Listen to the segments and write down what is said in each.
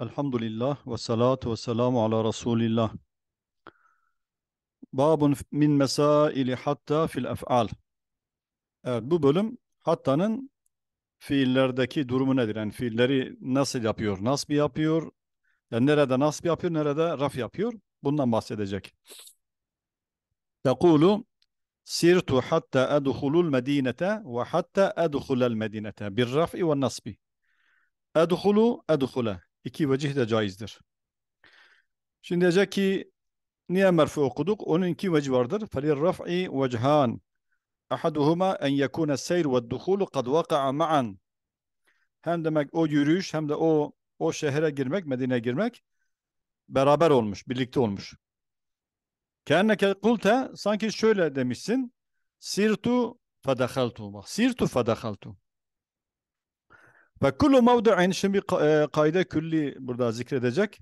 Elhamdülillah ve salatu ve selamu ala Resulillah. Babun min mesaili hatta fil ef'al. Evet bu bölüm hattanın fiillerdeki durumu nedir? Yani fiilleri nasıl yapıyor? Nasıl yapıyor? Yani nerede nasıl yapıyor? Nerede raf yapıyor? Bundan bahsedecek. Tekulu sirtu hatta edhulul medinete ve hatta edhulel medinete bir raf'i ve nasbi. Edhulu edhule İki vecih de caizdir. Şimdi diyecek ki niye merfu okuduk? Onun iki vecih vardır. فَلِلْرَفْعِ وَجْهَانِ أحدهما أن يكون السير والدخول قد وقع معا hem demek o yürüyüş hem de o o şehre girmek, Medine'ye girmek beraber olmuş, birlikte olmuş. Kenneke kulte sanki şöyle demişsin. Sirtu fedehaltu. Bak sirtu fedehaltu. Ve kullu mevdu'in şimdi e, kaide külli burada zikredecek.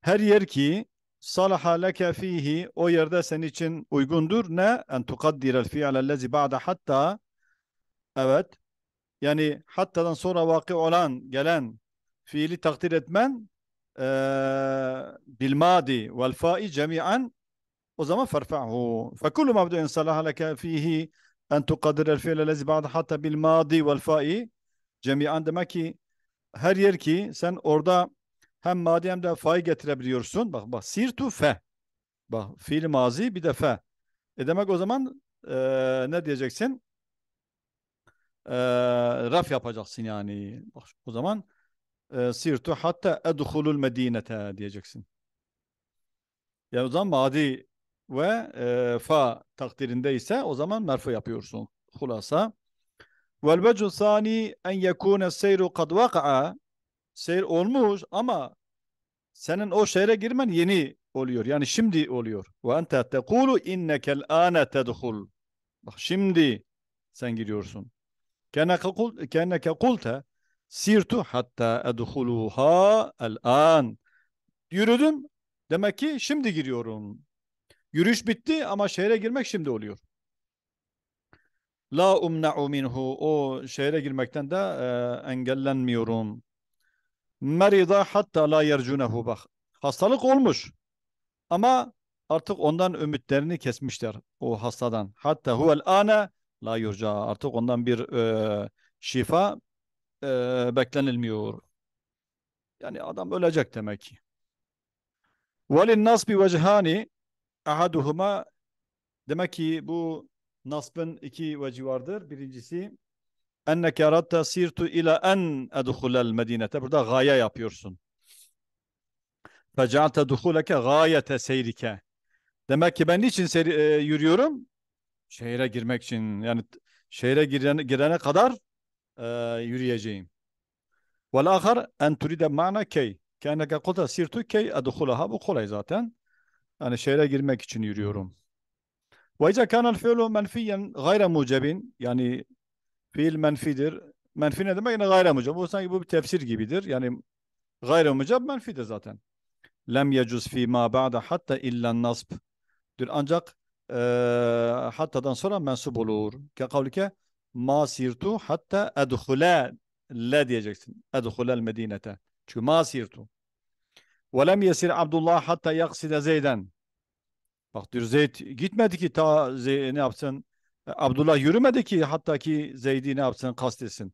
Her yer ki salaha leke fihi o yerde senin için uygundur. Ne? En tukaddirel fi'lellezi ba'de hatta evet yani hattadan sonra vakı olan gelen fiili takdir etmen e, bil madi vel fa'i cemi'an o zaman ferfa'hu. Fekullu mevdu'in salaha leke fihi en tukaddirel fi'lellezi ba'de hatta bil madi vel fa'i cemi'an demek ki her yer ki sen orada hem madi hem de fa'yı getirebiliyorsun. Bak bak sirtu fe. Bak fiil mazi bir de fe. E demek o zaman e, ne diyeceksin? E, raf yapacaksın yani. Bak o zaman e, sirtu hatta edhulul medinete diyeceksin. Yani o zaman madi ve e, fa takdirinde ise o zaman merfu yapıyorsun. Hulasa. Vel vecu sani en yekune seyru kad vaka'a seyir olmuş ama senin o şehre girmen yeni oluyor. Yani şimdi oluyor. Ve ente tekulu innekel ane tedhul. Bak şimdi sen giriyorsun. Kenneke kulte sirtu hatta edhuluha el. Yürüdüm. Demek ki şimdi giriyorum. Yürüyüş bitti ama şehre girmek şimdi oluyor. La umna'u minhu. O şehre girmekten de e, engellenmiyorum. Merida hatta la yercunehu. Bak hastalık olmuş. Ama artık ondan ümitlerini kesmişler o hastadan. Hatta huvel ane la yurca. Artık ondan bir e, şifa e, beklenilmiyor. Yani adam ölecek demek ki. Velin nasbi vechani ahaduhuma demek ki bu nasbın iki veci vardır. Birincisi enneke aratta sirtu ila en edhulel medinete. Burada gaye yapıyorsun. Fecealte duhuleke gayete seyrike. Demek ki ben niçin seyri, e, yürüyorum? Şehre girmek için. Yani şehre girene, girene kadar e, yürüyeceğim. Vel ahar en turide mana key. Kenneke kulta sirtu key edhulaha. Bu kolay zaten. Yani şehre girmek için yürüyorum. İza kanel fi'lu menfiyen gayre mucebin. Yani fiil menfidir. Menfi ne demek? Yani gayre muceb. Bu sanki bu bir tefsir gibidir. Yani gayre muceb menfidir zaten lem yecuz fi ma ba'da hatta illa nasb. Diyor ancak e, hattadan sonra mensup olur. Ke kavlike ma sirtu hatta edhule le diyeceksin. Edhulel medinete. Çünkü ma sirtu. Ve lem yesir Abdullah hatta yakside Zeyden. Bak diyor Zeyd gitmedi ki ta Zeyd, ne yapsın? Abdullah yürümedi ki hatta ki Zeyd'i ne yapsın kastetsin.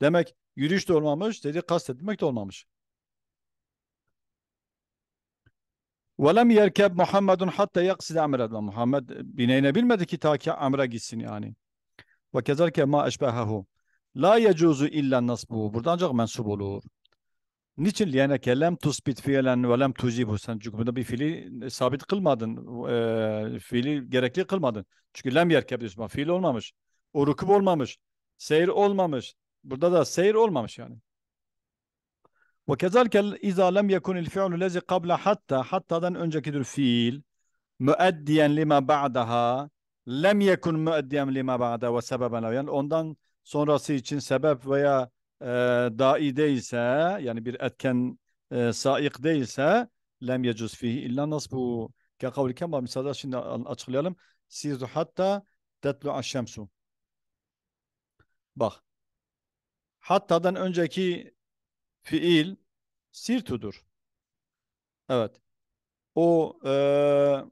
Demek yürüyüş de olmamış, Zeyd'i kastetmek de olmamış. وَلَمْ يَرْكَبْ Muhammedun hatta yakside amre. Muhammed bineğine bilmedi ki ta ki amre gitsin yani. Ve kezalike ma eşbehahu. La yecuzu illa nasbu. Burada ancak mensup olur. Niçin liyene kellem tusbit fiilen ve lem tucibu? Sen cümlede bir fiili e, sabit kılmadın. E, fiili gerekli kılmadın. Çünkü lem yerkep diyorsun. Fiil olmamış. O rükub olmamış. Seyir olmamış. Burada da seyir olmamış yani. Ve kezalike izâ lem yekunil fi'lu lezi kabla hatta hattadan öncekidir fiil müeddiyen lima ba'daha lem yekun müeddiyen lima ba'da ve sebeben yani ondan sonrası için sebep veya e, dai değilse yani bir etken e, saik değilse lem yecuz fihi illa nasbu ke kavli kema mesela şimdi açıklayalım. Sirtu hatta tetlu aşşemsu. Bak. Hattadan önceki fiil Sirtudur. Evet. O eee,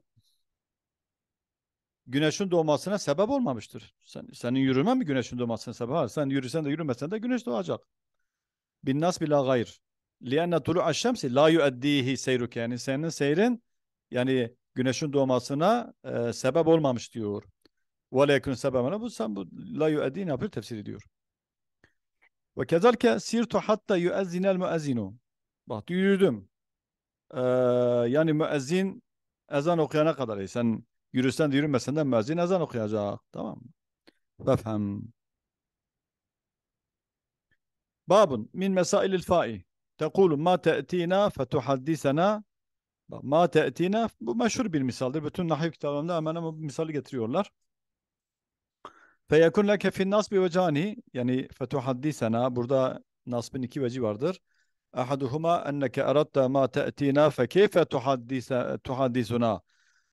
güneşin doğmasına sebep olmamıştır. Sen, senin yürümen mi güneşin doğmasına sebep? Hayır. Sen yürüsen de yürümesen de güneş doğacak. Bin nas bila gayr. Lianne tulu'a şemsi la yuaddihi seyruk. Yani senin seyrin yani güneşin doğmasına e, sebep olmamış diyor. Ve la yekun sebebine bu sen bu la yuaddi ne yapıyor tefsir ediyor. Ve kezalke sirtu hatta yuezzinel müezzinu. Bak yürüdüm. Ee, yani müezzin ezan okuyana kadar. Yani sen yürüsen de yürümesen de müezzin ezan okuyacak. Tamam mı? Befhem. Babun min mesailil fa'i. Tekulu ma te'tina fetuhaddisena ma te'tina bu meşhur bir misaldir. Bütün nahiv kitaplarında hemen hemen bu misali getiriyorlar. Feyekun leke fin nasbi ve cani yani fetuhaddisena burada nasbın iki veci vardır. Ahaduhuma enneke eratta ma te'tina fe keyfe tuhaddisuna.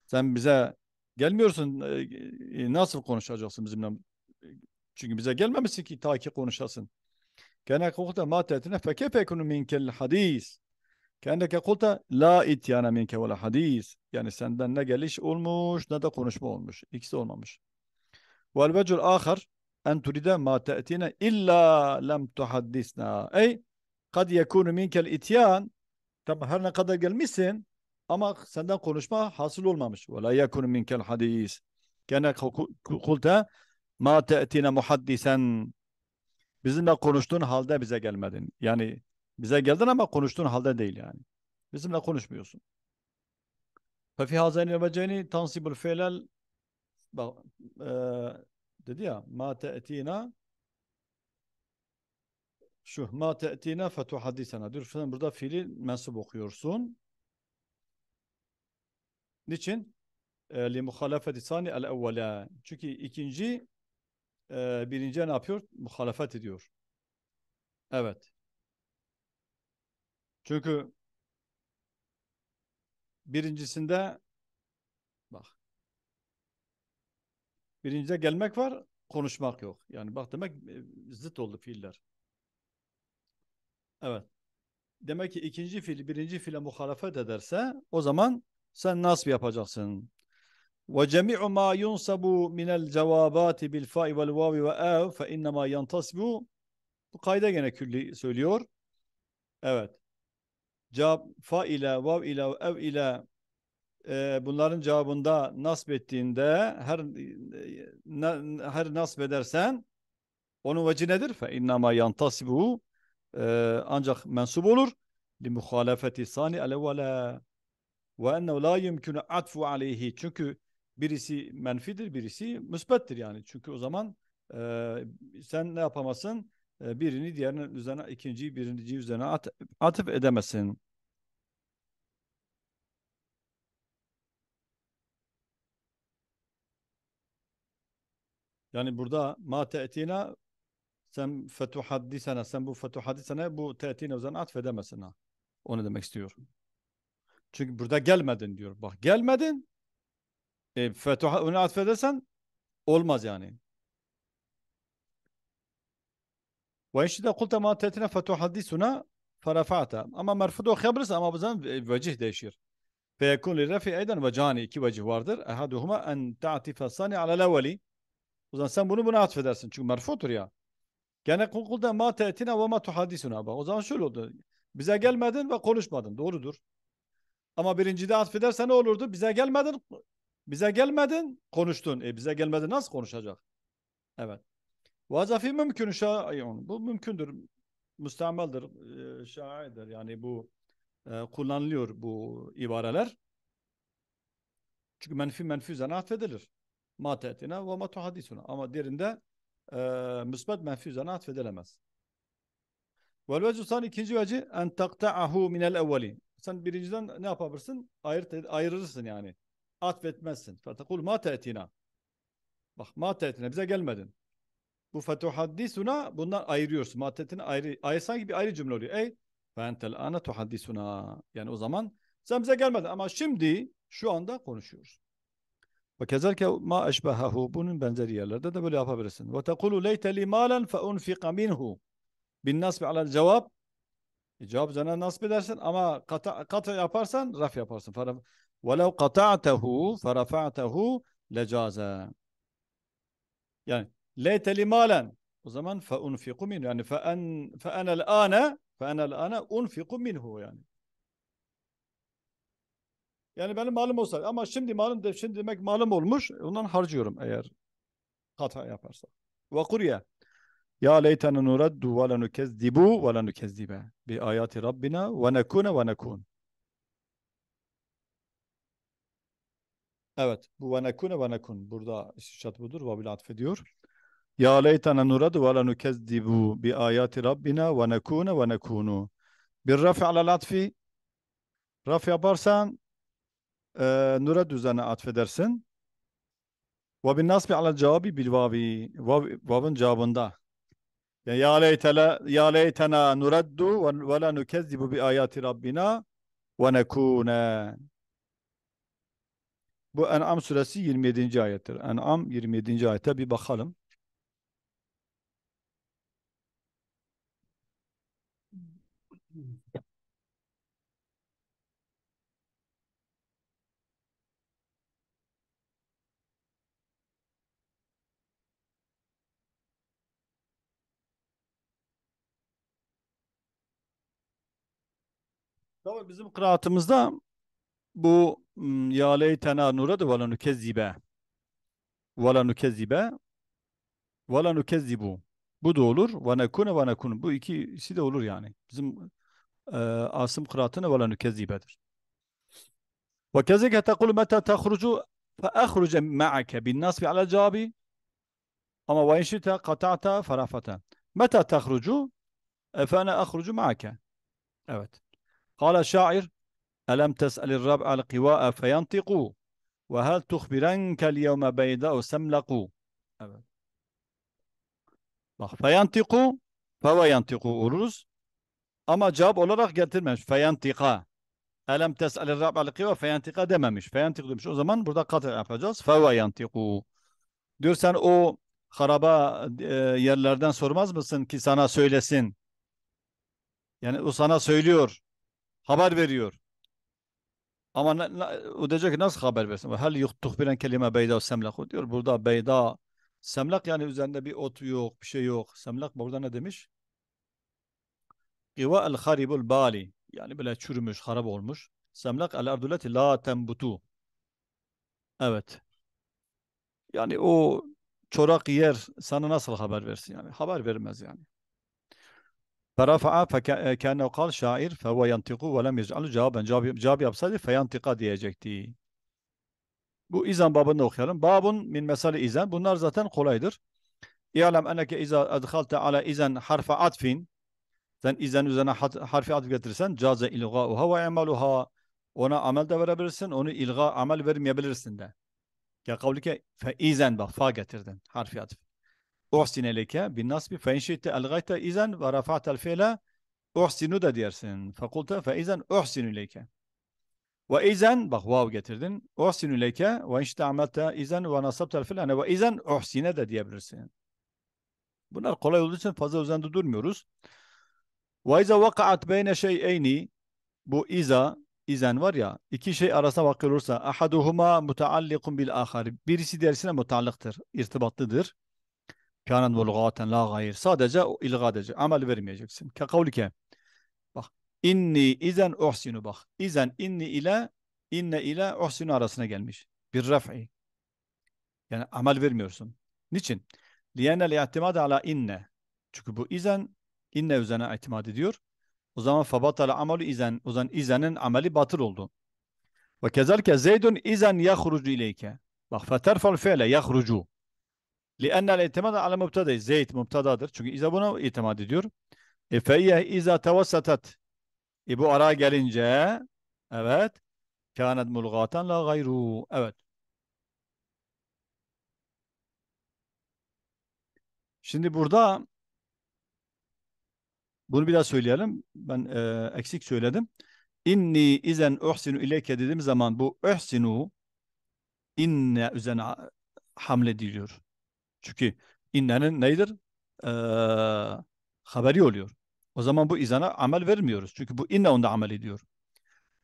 Sen bize gelmiyorsun e, nasıl konuşacaksın bizimle? Çünkü bize gelmemişsin ki ta ki konuşasın. Kene kulta ma te'tina fe keyfe yekunu minkel hadis. Kendike kulta la ityana minke ve hadis. Yani senden ne geliş olmuş ne de konuşma olmuş. İkisi olmamış. Vel vecul ahar en turide ma te'tine illa lem tuhaddisna. Ey kad yekunu minkel ityan. Tamam her ne kadar gelmişsin ama senden konuşma hasıl olmamış. Ve la yekunu minkel hadis. Kene kulta ma te'tine muhaddisen. Bizimle konuştuğun halde bize gelmedin. Yani bize geldin ama konuştuğun halde değil yani. Bizimle konuşmuyorsun. Fefi hazayni veceyni tansibul fe'lel bak e, dedi ya ma te'tina şu ma te'tina fetuhaddisena diyor. Sen burada fiili mensup okuyorsun. Niçin? E, li muhalefeti sani el evvela. Çünkü ikinci e, ne yapıyor? Muhalefet ediyor. Evet. Çünkü birincisinde bak birincide gelmek var konuşmak yok. Yani bak demek e, zıt oldu fiiller. Evet. Demek ki ikinci fiil birinci fiile muhalefet ederse o zaman sen nasıl yapacaksın? Ve cemi'u ma yunsabu minel cevabati bil fa'i vel vavi ve ev fe innema yantasibu bu kayda gene külli söylüyor. Evet cevap fa ile vav ile ev ile e, bunların cevabında nasb ettiğinde her ne, her nasb edersen onun veci nedir? Fe innama yantasibu e, ancak mensup olur li muhalefeti sani elevvela ve ennehu la yumkinu atfu aleyhi çünkü birisi menfidir birisi müsbettir yani çünkü o zaman e, sen ne yapamazsın e, birini diğerinin üzerine ikinciyi birinciyi üzerine at, atıf edemezsin. Yani burada ma te'tina sen fetuhaddisene sen bu fetuhaddisene bu te'tina üzerine atfedemezsin ha. Onu demek istiyor. Çünkü burada gelmedin diyor. Bak gelmedin. E, fetuha öne atfedersen olmaz yani. Ve işte kulte ma tetine fetuhaddisuna ferafa'ta. Ama merfudu okuyabilirsin ama bu zaman e, vecih değişir. Feyekun li refi eyden vecihani. iki vecih vardır. Ehaduhuma en ta'tife sani ala leveli. O zaman sen bunu buna atfedersin. Çünkü merfudur ya. Gene kulde ma tetine ve ma tuhadisuna. O zaman şöyle oldu. Bize gelmedin ve konuşmadın. Doğrudur. Ama birincide atfederse ne olurdu? Bize gelmedin, bize gelmedin, konuştun. E bize gelmedi nasıl konuşacak? Evet. Vazafi mümkün şa'iun. Bu mümkündür. Müstemeldir, e. Yani bu e, kullanılıyor bu ibareler. Çünkü menfi üzerine atfedilir ma te'tina ve ma tuhadisuna. Ama diğerinde e, müsbet menfi üzerine atfedilemez. Vel vecü ikinci veci en takta'ahu minel evveli. Sen birinciden ne yapabilirsin? Ayırt, ayırırsın yani. Atfetmezsin. Fetekul ma te'tina. Bak ma te'tina bize gelmedin. Bu fetuhaddisuna bundan ayırıyorsun. Ma te'tina ayrı, ayırsan gibi ayrı cümle oluyor. Ey fentel ana tuhaddisuna. Yani o zaman sen bize gelmedin ama şimdi şu anda konuşuyoruz. Ve kezalke ma eşbehahu bunun benzeri yerlerde de böyle yapabilirsin. Ve tekulu leyte li malen fe unfika minhu bin nasbi alel cevap E, cevap üzerine nasip edersin ama kata, kata yaparsan raf yaparsın. وَلَوْ قَطَعْتَهُ فَرَفَعْتَهُ لَجَازَ Yani leyteli malen o zaman fe unfiku minhu yani fe en fe enel ana fe enel ana unfiku minhu yani. Yani benim malım olsa ama şimdi malım de şimdi demek malım olmuş ondan harcıyorum eğer hata yaparsa. Ve kurye ya leytene nuraddu ve la nukezzibu ve la nukezzibe bi ayati rabbina ve nekune ve nekun. Evet bu ve nekune ve nekun burada istişat budur ve bil atfediyor. Ya leytene nuradu ve la nukezzibu bi ayati rabbina ve nekune ve nekunu. Bir rafi ala atfi raf yaparsan e, nurad üzerine atfedersin. Ve bin nasbi ala cevabı bil vavi. Vavın cevabında. Yani ya leytena ya leytena nuraddu ve la nukezzibu bi ayati rabbina ve nekune. Bu En'am suresi 27. ayettir. En'am 27. ayete bir bakalım. Tabii bizim kıraatımızda bu ya leytena nuradu ve la nukezzibe ve la nukezzibe ve la nukezzibu. Bu da olur. Ve nekune ve nekunu bu ikisi de olur yani. Bizim e, Asım kıraatına ve la nukezzibedir ve kezike tekulu meta tehrucu fe ehruce ma'ake bin nasbi ala cabi ama ve inşite kata'ta ferafata meta tehrucu fe ana ehrucu ma'ake evet Kala şair Elem tes'elir rab'al kivâ'e feyantikû ve hel tuhbirenkel yevme beydâ'u semlekû Evet. Bak feyantikû feveyantikû oluruz. Ama cevap olarak getirmemiş. Feyantika. Elem tes'elir rab'al kivâ'e feyantika dememiş. Feyantik demiş. O zaman burada katı yapacağız. Feveyantikû. Diyor sen o haraba e, yerlerden sormaz mısın ki sana söylesin? Yani o sana söylüyor. Haber veriyor. Ama ne, ne, o diyecek ki nasıl haber versin? Hel yuhtuhbiren kelime beyda semlaku diyor. Burada beyda semlak yani üzerinde bir ot yok, bir şey yok. Semlak burada ne demiş? Giva el haribul bali. Yani böyle çürümüş, harap olmuş. Semlak el arduleti la tembutu. Evet. Yani o çorak yer sana nasıl haber versin yani? Haber vermez yani. Ferafa'a fekâne e, kal şair fehuve yantiku ve lem yec'alu cevaben cevabı yapsaydı feyantika diyecekti. Bu izan babını okuyalım. Babun min mesali izan. Bunlar zaten kolaydır. İ'lem enneke izâ edhalte ala izan harfe atfin. Sen izan üzerine harfi atf getirirsen caze ilgâuha ve emaluha. Ona amel de verebilirsin. Onu ilga amel vermeyebilirsin de. Ya kavlike fe izan bak fa getirdin harfi atf. Uhsin eleke bin nasbi fe inşitte elgayte izen ve rafa'tel fiile uhsinu da dersin. Fakulte fe izen uhsinu ileyke. Ve izen bak vav getirdin. Uhsinu ileyke ve inşitte amelte izen ve nasabtel fiile ve izen uhsine de diyebilirsin. Bunlar kolay olduğu için fazla üzerinde durmuyoruz. Ve iza vakaat beyne şeyeyni bu iza izen var ya iki şey arasında vakı olursa ahaduhuma mutaallikun bil ahari birisi dersine mutallıktır, irtibatlıdır. Kânen ve lugaten la gayr. Sadece ilga edecek. Amel vermeyeceksin. Ke kavlike. Bak. İnni izen uhsinu bak. İzen inni ile inne ile uhsinu arasına gelmiş. Bir raf'i. Yani amel vermiyorsun. Niçin? Liyenel i'timad ala inne. Çünkü bu izen inne üzerine itimat ediyor. O zaman fabatala amalu izen. O zaman izenin ameli batıl oldu. Ve kezalike zeydun izen yahrucu ileyke. Bak feterfal fi'le yahrucu. لأن الاعتماد على مبتدا زيت mubtadadır. Çünkü iza buna itimat ediyor. E feyye iza tevassatat. E bu ara gelince evet kânet mulgatan la gayru. Evet. Şimdi burada bunu bir daha söyleyelim. Ben e, eksik söyledim. İnni izen uhsinu ileyke dediğim zaman bu uhsinu inne üzerine hamle ediliyor. Çünkü innenin neydir? Ee, haberi oluyor. O zaman bu izana amel vermiyoruz. Çünkü bu inne onda amel ediyor.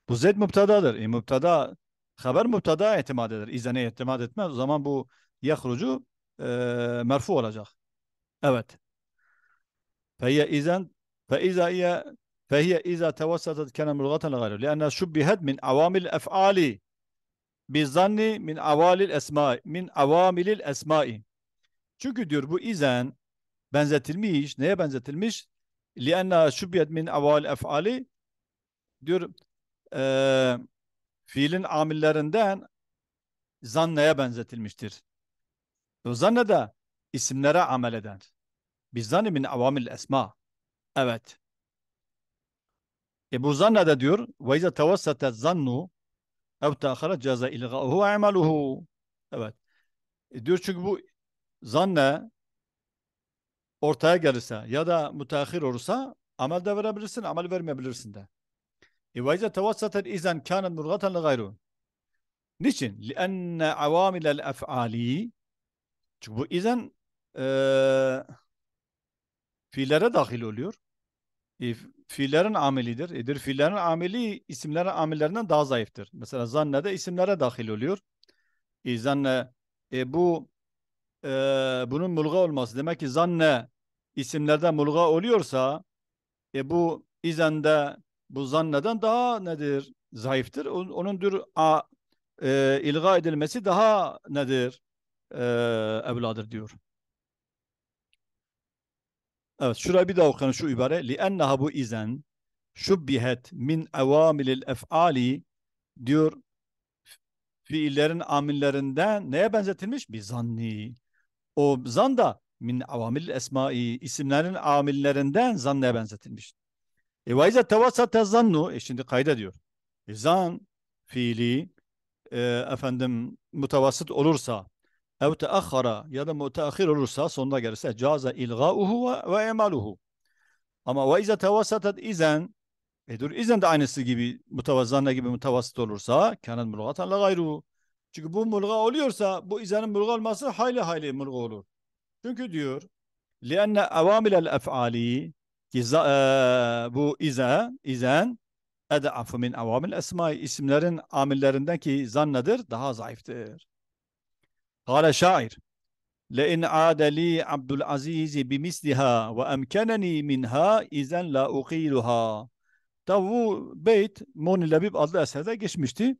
Bu zed müptedadır. E, müpteda haber müpteda itimat eder. İzane itimat etmez. O zaman bu yahrucu e, merfu olacak. Evet. فهي إذن فإذا هي فهي إذا توسطت كان ملغة لغيره لأنها شبهت من عوامل الأفعال بالظن من عوامل الأسماء من عوامل الأسماء Çünkü diyor bu izen benzetilmiş. Neye benzetilmiş? لأنها شبهت من عوامل الأفعال diyor e, fiilin amillerinden zanneye benzetilmiştir. O zanne de isimlere amel eden. Bizzanni min avamil esma. Evet. E bu zanne de diyor ve izâ tevassate zannu ev teâkhara caza ilgâhu ve amaluhu. Evet. E diyor çünkü bu zanne ortaya gelirse ya da müteahhir olursa amel de verebilirsin, amel vermeyebilirsin de. E ve izâ tevassatet izan kânet murgaten li gayru. Niçin? لِأَنَّ عَوَامِلَ الْاَفْعَالِ Çünkü bu izan eee fiillere dahil oluyor. E, fiillerin amelidir. Edir fiillerin ameli isimlerin amellerinden daha zayıftır. Mesela zanne de isimlere dahil oluyor. E, zanne e, bu e, bunun mulga olması demek ki zanne isimlerden mulga oluyorsa e, bu izende bu zanneden daha nedir? Zayıftır. Onun, onun dur a, e, ilga edilmesi daha nedir? E, evladır diyor. Evet şurayı bir daha okuyalım şu ibare. لِأَنَّهَا bu izen şubbihet min evamilil ef'ali diyor fiillerin amillerinden neye benzetilmiş? Bir zanni. O zan da min avamil esmai isimlerin amillerinden zanneye benzetilmiş. E ve izâ tevassate zannu e şimdi kayda diyor. E, zan fiili e, efendim mutavasıt olursa ev teahhara ya da müteahhir olursa sonunda gelirse caza ilgauhu ve, ve emaluhu. Ama ve izâ tevassatet izen e dur izen de aynısı gibi mutavazzanne gibi mutavassit olursa kânet mulgatan la gayru. Çünkü bu mulga oluyorsa bu izenin mulga olması hayli hayli mulga olur. Çünkü diyor لأن أوامل الأفعال ki e, bu ize, izen ed'afu min avamil esma isimlerin amillerinden ki zannedir daha zayıftır. Kale şair لئن عاد لي عبد العزيز بمثلها وأمكنني منها إذن لا أقيلها Tabi bu beyt Moni Lebib adlı eserde geçmişti.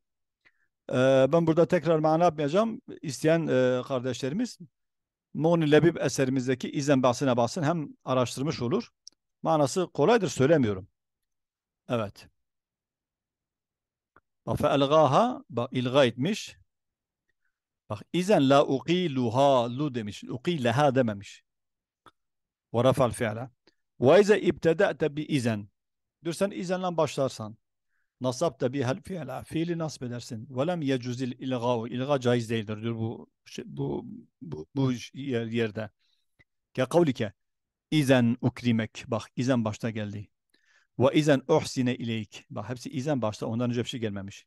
Ee, ben burada tekrar mana yapmayacağım. İsteyen e, kardeşlerimiz Moni Lebib eserimizdeki izen bahsine baksın hem araştırmış olur. Manası kolaydır söylemiyorum. Evet. Bak fe'elgâha bak ilga etmiş. Bak izen la uqiluha lu demiş. Uqileha dememiş. Ve rafa'l fi'le. Ve ize ibteda'te bi izen. Dur sen izenle başlarsan. Nasab da bihel fi'la. Fiili nasb edersin. Ve lem yecuzil ilgâhu. İlga caiz değildir diyor bu bu bu, bu yerde. Ke kavlike. İzen ukrimek. Bak izen başta geldi. Ve izen uhsine ileyk. Bak hepsi izen başta. Ondan önce bir şey gelmemiş.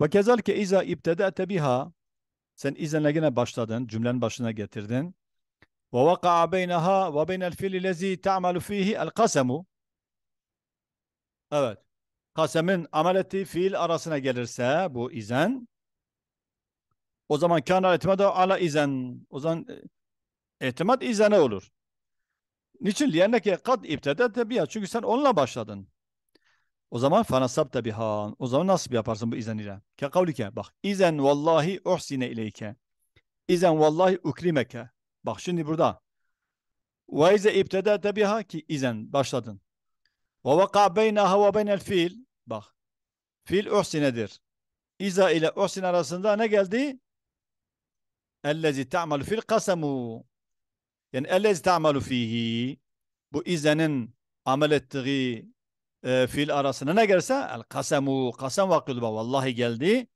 Ve kezalike iza ibteda'te biha. Sen izenle yine başladın. Cümlenin başına getirdin. Ve vaka'a beyneha ve beynel fiili lezi ta'malu fihi el kasemu. Evet. Kasemin amel ettiği fiil arasına gelirse bu izen o zaman kana itimadı ala izen. O zaman e, itimat izene olur. Niçin? Liyenneke kad ibtedete biha. Çünkü sen onunla başladın. O zaman fanasabte biha. O zaman nasıl yaparsın bu izen ile? Ke kavlike. Bak. İzen vallahi uhsine ileyke. İzen vallahi ukrimeke. Bak şimdi burada. Ve ize ibtedete biha ki izen başladın. Beynaha ve beynel fiil. Bak. Fiil uhsinedir. İza ile uhsin arasında ne geldi? Ellezi ta'malu fil kasemu. Yani ellezi ta'malu fihi. Bu izenin amel ettiği e, fiil arasına ne gelirse el kasemu. Kasem vakılı vallahi geldi.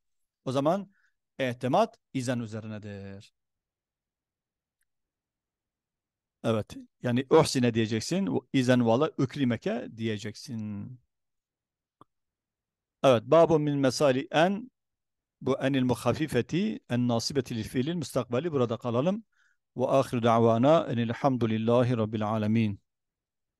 O zaman ehtimat izen üzerinedir. Evet. Yani uhsine diyeceksin. İzen vala ükrimeke diyeceksin. Evet. Babu min mesali en bu enil muhafifeti en nasibeti lil fiilil müstakbali burada kalalım. Ve ahiru da'vana enilhamdülillahi rabbil alemin.